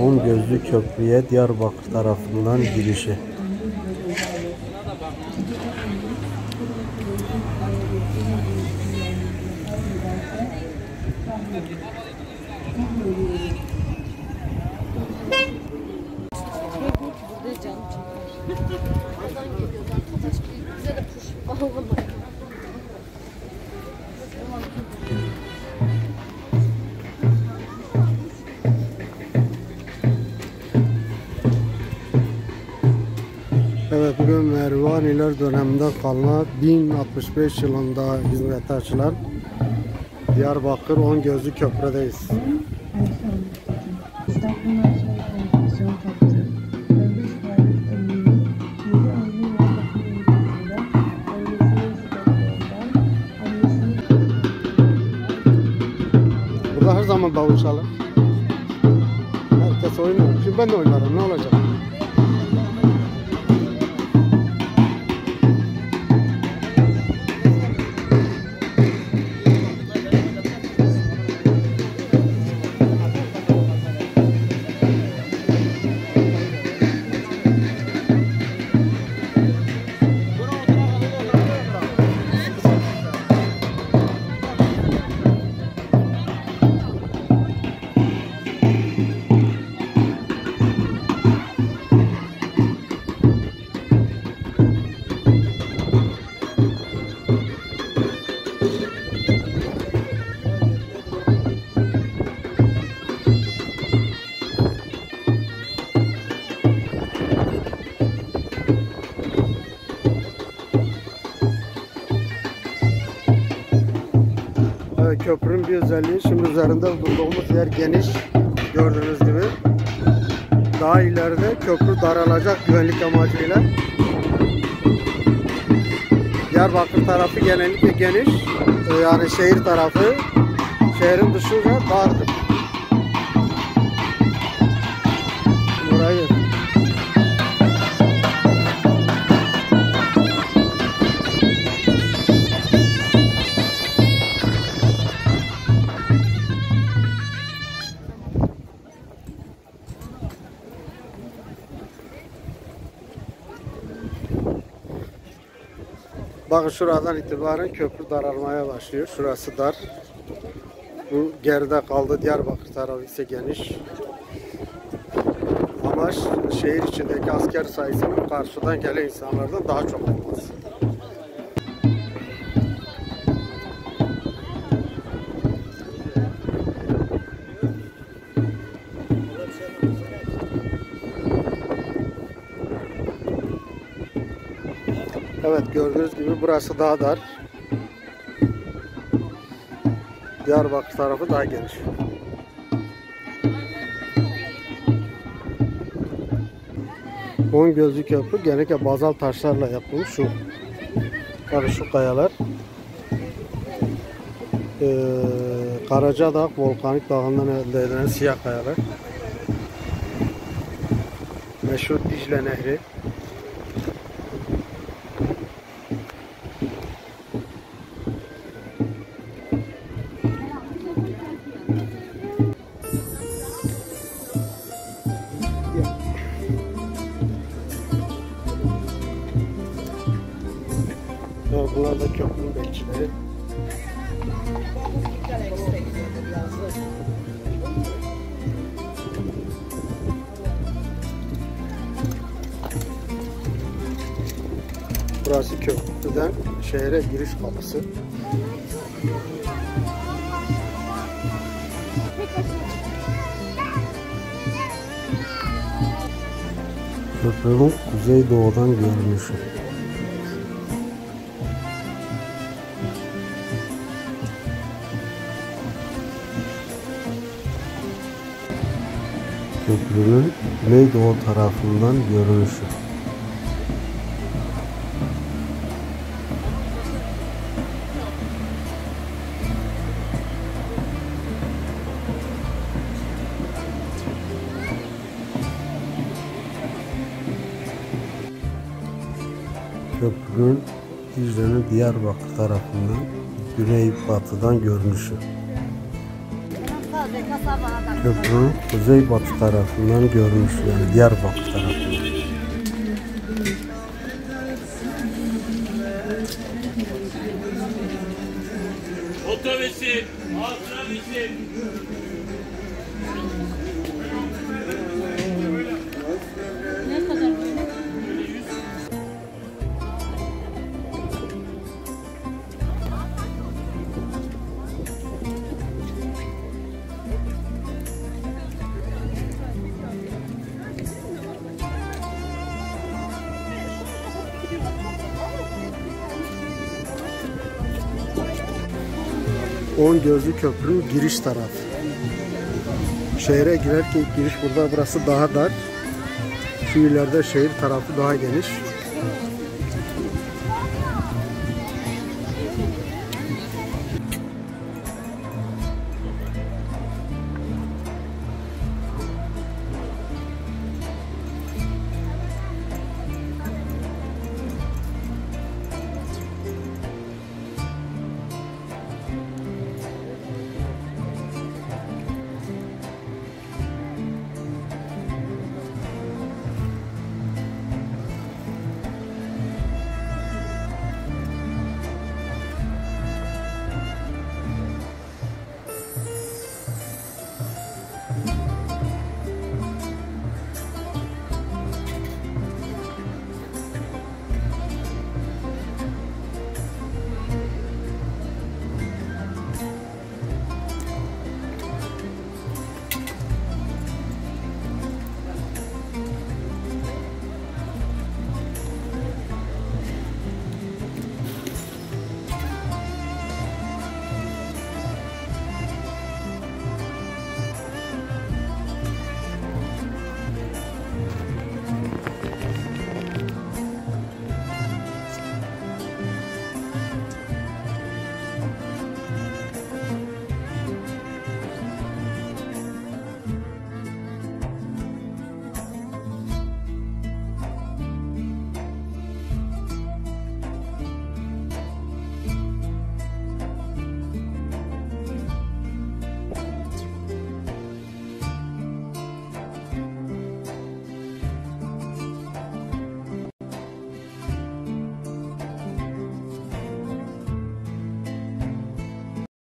On gözlü köprüye Diyarbakır tarafından girişi. Bugün Mervaniler döneminde kalan 1065 yılında hizmete açılan Diyarbakır 10 gözlü köprüdeyiz. Burada her zaman davul çalar. Herkes oynuyor. Şimdi ben de oynarım. Ne olacak? Köprünün bir özelliği şimdi üzerinde bulunduğumuz yer geniş gördüğünüz gibi. Daha ileride köprü daralacak güvenlik amacıyla. Diyarbakır tarafı genellikle geniş. Ee, Yani şehir tarafı şehrin dışında dardır. Bakın şuradan itibaren köprü daralmaya başlıyor. Şurası dar. Bu geride kaldı. Diyarbakır tarafı ise geniş. Amaç şehir içindeki asker sayısının karşıdan gelen insanlardan daha çok olması. Gördüğünüz gibi burası daha dar. Diyarbakır tarafı daha geniş. On gözlü köprü genellikle bazalt taşlarla yapılmış şu şu kayalar. Ee, Karacadağ volkanik dağından elde edilen siyah kayalar. Meşhur Dicle Nehri. Evet, bunlar da. Burası köprüden şehre giriş kapısı. Köprünün kuzeydoğudan görünüşü. Köprünün güneydoğu tarafından görünüşü. Köprünün Dicle'nin Diyarbakır tarafından güney batıdan görünüşü. Köprünün kuzeybatı tarafından görünüş yani Diyarbakır tarafından. Otobüsü, altına 10 Gözlü Köprü giriş taraf. Şehre girerken giriş burada. Burası daha dar. Şu şehir tarafı daha geniş.